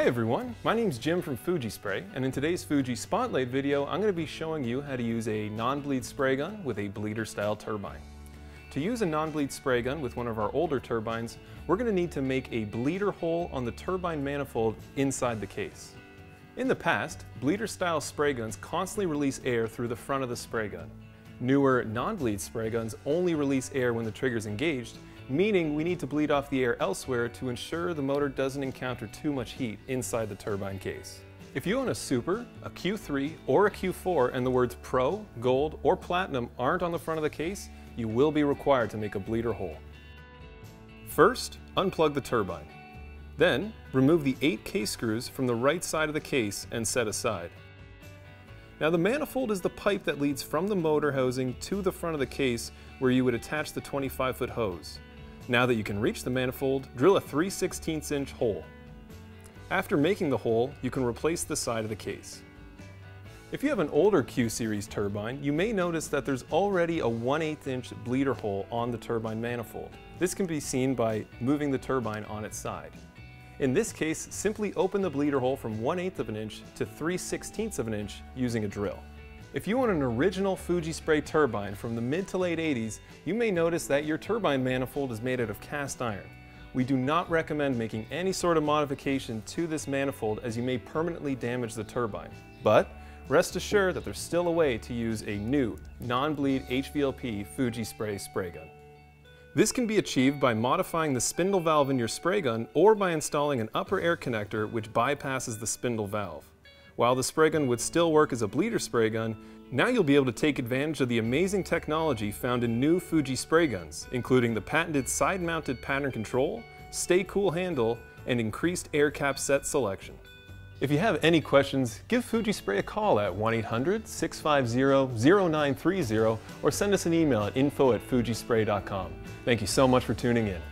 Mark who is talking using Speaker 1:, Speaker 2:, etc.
Speaker 1: Hi everyone, my name is Jim from Fuji Spray, and in today's Fuji Spotlight video, I'm going to be showing you how to use a non-bleed spray gun with a bleeder style turbine. To use a non-bleed spray gun with one of our older turbines, we're going to need to make a bleeder hole on the turbine manifold inside the case. In the past, bleeder style spray guns constantly release air through the front of the spray gun. Newer non-bleed spray guns only release air when the trigger is engaged, meaning we need to bleed off the air elsewhere to ensure the motor doesn't encounter too much heat inside the turbine case. If you own a Super, a Q3, or a Q4 and the words Pro, Gold, or Platinum aren't on the front of the case, you will be required to make a bleeder hole. First, unplug the turbine. Then, remove the eight case screws from the right side of the case and set aside. Now the manifold is the pipe that leads from the motor housing to the front of the case where you would attach the 25 foot hose. Now that you can reach the manifold, drill a 3 16 inch hole. After making the hole, you can replace the side of the case. If you have an older Q-Series turbine, you may notice that there's already a 1 8 inch bleeder hole on the turbine manifold. This can be seen by moving the turbine on its side. In this case, simply open the bleeder hole from 1 8 of an inch to 3 16 of an inch using a drill. If you own an original Fuji Spray turbine from the mid to late 80s, you may notice that your turbine manifold is made out of cast iron. We do not recommend making any sort of modification to this manifold as you may permanently damage the turbine. But rest assured that there's still a way to use a new non-bleed HVLP Fuji Spray spray gun. This can be achieved by modifying the spindle valve in your spray gun or by installing an upper air connector which bypasses the spindle valve. While the spray gun would still work as a bleeder spray gun, now you'll be able to take advantage of the amazing technology found in new Fuji spray guns, including the patented side-mounted pattern control, stay cool handle, and increased air cap set selection. If you have any questions, give Fuji Spray a call at 1-800-650-0930 or send us an email at info at fujispray.com. Thank you so much for tuning in.